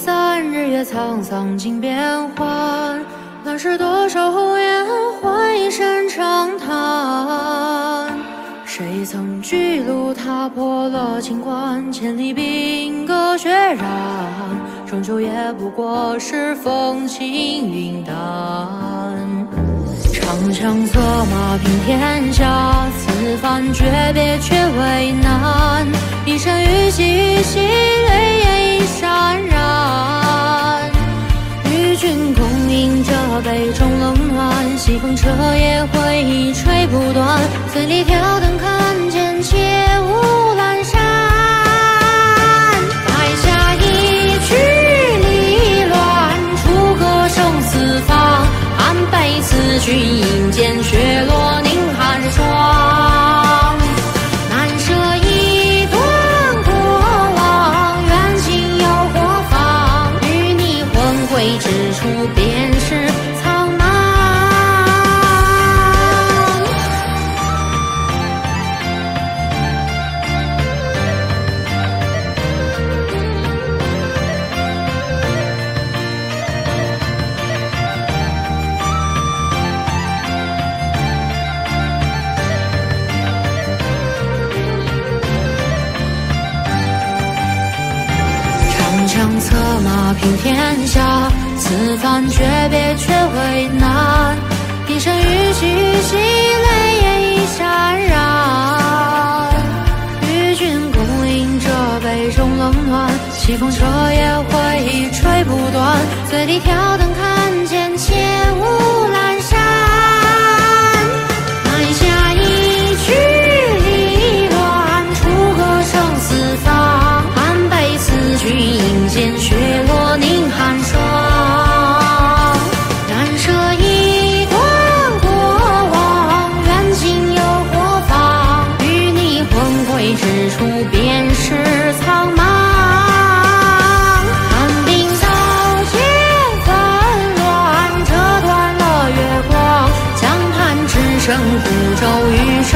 散，日月沧桑尽变幻。乱世多少红颜，换一声长叹。谁曾巨鹿踏破了秦关，千里兵戈血染，终究也不过是风轻云淡。长枪策马平天下，此番诀别却为难。共饮这杯中冷暖，西风彻夜回忆吹不断。醉里挑灯看别平天下，此番诀别却为难。一声虞兮虞兮，泪眼已潸然。与君共饮这杯中冷暖，西风彻夜回忆吹不断。醉里挑灯看剑，妾无阑魂归之处，便是苍茫。寒冰刀剑纷乱，折断了月光。江畔只剩孤舟，余生